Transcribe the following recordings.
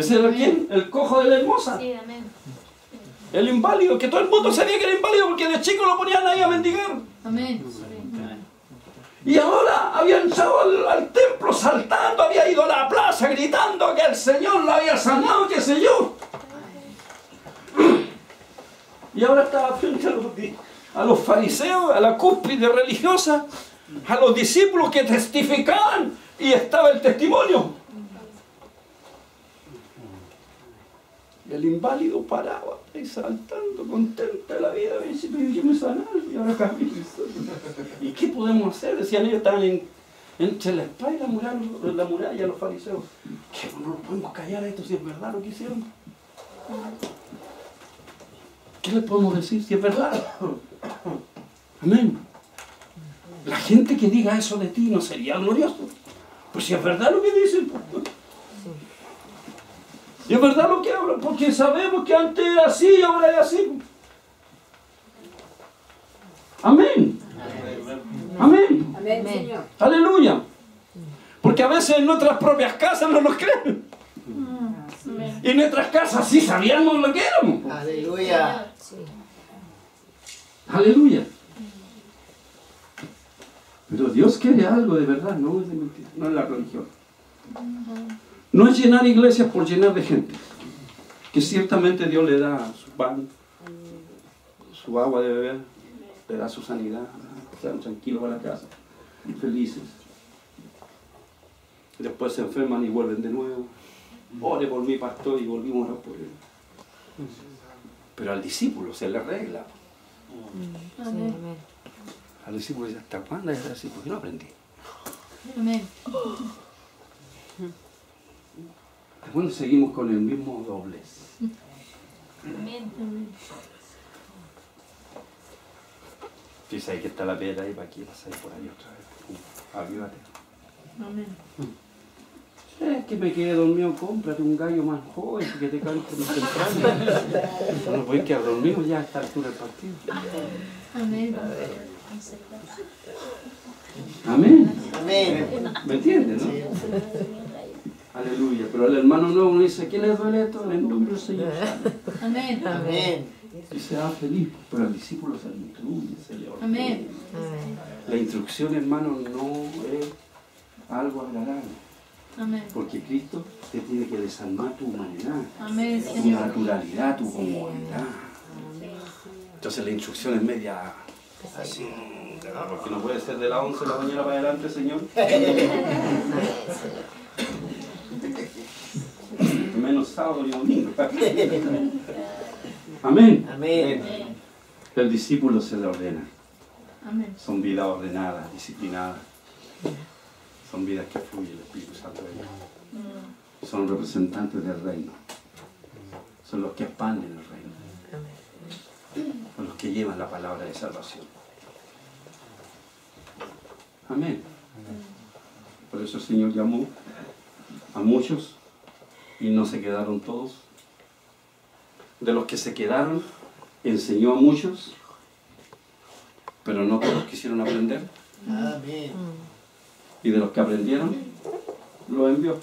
¿Ese era quién? El cojo de la hermosa. Sí, amén. El inválido, que todo el mundo sabía que era inválido porque de chico lo ponían ahí a mendigar. Amén. Y ahora había entrado al, al templo saltando, había ido a la plaza gritando que el Señor lo había sanado, qué sé yo. Y ahora estaba frente a los, a los fariseos, a la cúspide religiosa, a los discípulos que testificaban y estaba el testimonio. El inválido paraba ahí saltando, contento de la vida, y yo me sanaron y ahora camino. ¿Y qué podemos hacer? Decían ellos, estaban en, entre la espada y la muralla, la los fariseos. ¿Qué? No nos podemos callar a esto si es verdad lo que hicieron. ¿Qué le podemos decir si es verdad? Amén. La gente que diga eso de ti no sería glorioso. Pues si es verdad lo que dicen. Y es verdad lo que hablan, porque sabemos que antes era así y ahora es así. Amén. Amén. Amén, Señor. Aleluya. Porque a veces en nuestras propias casas no nos creen. Y en nuestras casas sí sabíamos lo que éramos. Aleluya. Aleluya. Pero Dios quiere algo de verdad, no es de mentira, no es la religión. No es llenar iglesias por llenar de gente. Que ciertamente Dios le da su pan, su agua de beber, le da su sanidad, están tranquilos a la casa, felices. Después se enferman y vuelven de nuevo. Ore por mi pastor y volvimos a por él. Pero al discípulo se le regla. Amén. Al discípulo dice, ¿hasta cuándo es así? Porque no aprendí. Amén. Bueno, seguimos con el mismo doblez. Ahí que está la piedra ahí, para aquí, vas ahí por ahí otra vez. Pum, Avívate. Amén. Es que me quedé dormido, cómprate un gallo más joven que te cante más temprano. No puedes quedar dormido ya a esta altura del partido. Amén. Amén. Amén. ¿Me entiendes, no? Aleluya. Pero el hermano nuevo me dice, ¿qué le duele esto? En el nombre del Señor. Amén. Amén. Y se va feliz. Pero al discípulo se le instruye, se le ordena. Amén. La instrucción, hermano, no es algo agradable. Amén. Porque Cristo te tiene que desarmar tu humanidad, Amén, tu Señor. naturalidad, tu comodidad. Entonces la instrucción es media así, porque no puede ser de las 11 de la mañana para adelante, Señor. Menos sábado y domingo. Amén. Amén. El discípulo se le ordena. Amén. Son vidas ordenadas, disciplinadas. Son vidas que fluye el Espíritu Santo de Dios. Son representantes del reino. Son los que expanden el reino. Son los que llevan la palabra de salvación. Amén. Por eso el Señor llamó a muchos y no se quedaron todos. De los que se quedaron, enseñó a muchos, pero no todos quisieron aprender. Amén. Y de los que aprendieron, lo envió.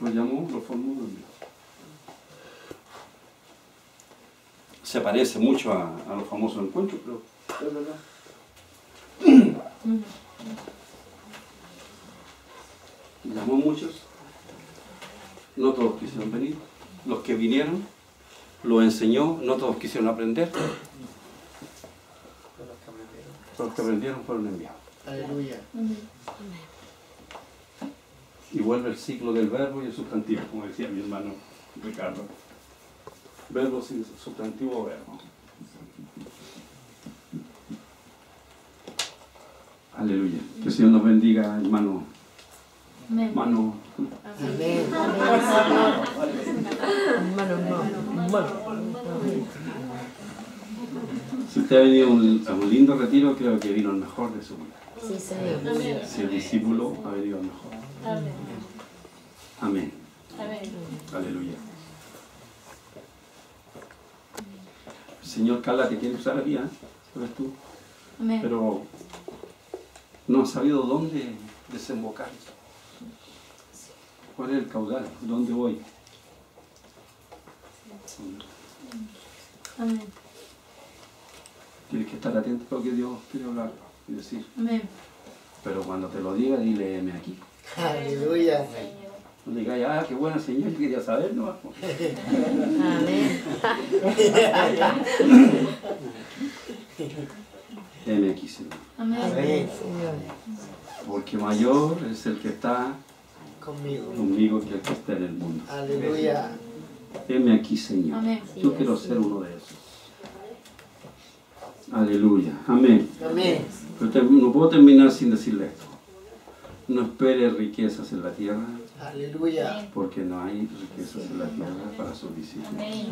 Lo llamó, lo formó, lo envió. Se parece mucho a, a los famosos encuentros, pero es verdad. Llamó muchos, no todos quisieron venir. Los que vinieron, lo enseñó, no todos quisieron aprender. Los que aprendieron fueron enviados. Aleluya. Y vuelve el ciclo del verbo y el sustantivo, como decía mi hermano Ricardo. Verbo sin sustantivo verbo. Aleluya. Que el Señor nos bendiga, hermano. Amén. Hermano. Amén. Hermano, no. Hermano. Si usted ha venido a un, lindo retiro, creo que vino el mejor de su vida. Sí, Señor. Si el discípulo ha venido al mejor. Amén. Amén. Amén. Aleluya. El Señor Carla te quiere usar aquí, ¿eh? ¿Sabes tú? Amén. pero no han sabido dónde desembocar eso. ¿Cuál es el caudal? ¿Dónde voy? Amén. Tienes que estar atento a lo que Dios quiere hablar y decir. Amén. Pero cuando te lo diga, dile, heme aquí. Aleluya. No digas, ah, qué buena señal, yo quería saber, ¿no? Amén. Heme aquí, Señor. Amén. Amén. Señor. Porque mayor es el que está Conmigo. conmigo que que está en el mundo. Aleluya. Heme aquí, Señor. Amén. Yo quiero ser uno de esos. Aleluya. Amén. Amén. Pero te- no puedo terminar sin decirle esto. No espere riquezas en la tierra, Aleluya. porque no hay riquezas en la tierra para sus discípulos. Amén.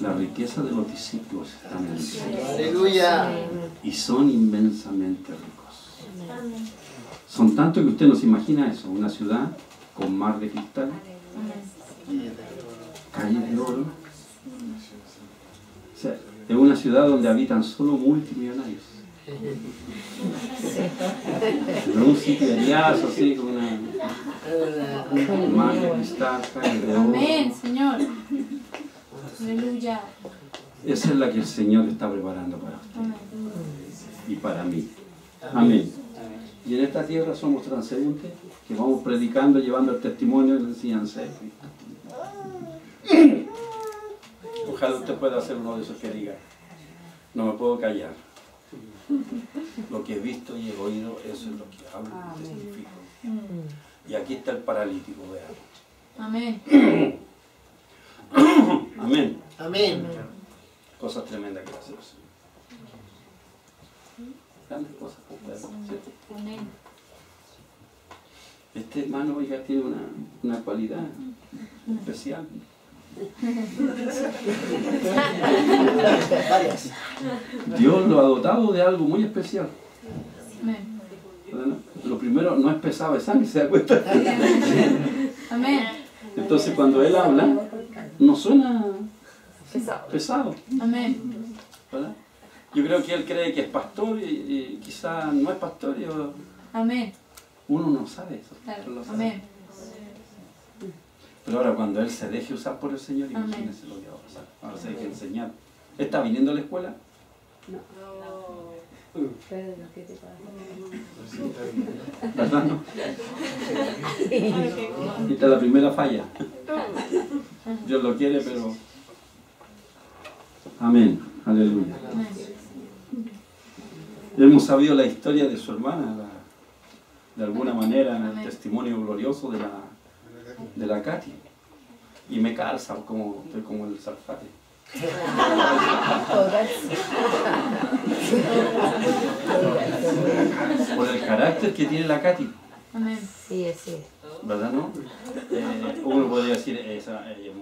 La riqueza de los discípulos están en el cielo Aleluya. y son inmensamente ricos. Son tanto que usted no se imagina eso, una ciudad con mar de cristal, calles de oro. O sea, es una ciudad donde habitan solo multimillonarios. En un sitio hermoso, así, con una un mar de cristal, calles de oro. Amén, Señor. Aleluya. Esa es la que el Señor está preparando para usted y para mí. Amén. Y en esta tierra somos transeúntes que vamos predicando, llevando el testimonio y la enseñanza de Cristo. Ojalá usted pueda ser uno de esos que diga, no me puedo callar. Lo que he visto y he oído, eso es lo que hablo y testifico. Y aquí está el paralítico, vean. Amén. Amén. Amén. Cosas tremendas que hace el Señor. Grandes cosas hacer, ¿cierto? Amén. Este hermano, oiga, tiene una, una cualidad especial. Dios lo ha dotado de algo muy especial. Amén. Lo primero, no es pesado de sangre, ¿se da cuenta? Amén. Entonces, cuando él habla, no suena pesado. Amén. ¿verdad? Yo creo que él cree que es pastor y, y quizá no es pastor y Amén. uno no sabe eso. Claro. no lo sabe. Amén. Pero ahora cuando él se deje usar por el Señor, Amén. imagínese lo que va a pasar. Ahora se que enseñar. ¿Está viniendo a la escuela? ¿Verdad? No? Esta es la primera falla. Dios lo quiere, pero... Amén. Aleluya. Amén. Hemos sabido la historia de su hermana, la- de alguna manera, en el testimonio glorioso de la, de la Katy. Y me calza como, estoy como el Salfate. Por el carácter que tiene la Katy. Sí, así es. ¿verdad no? Eh, uno podría decir, esa, eh,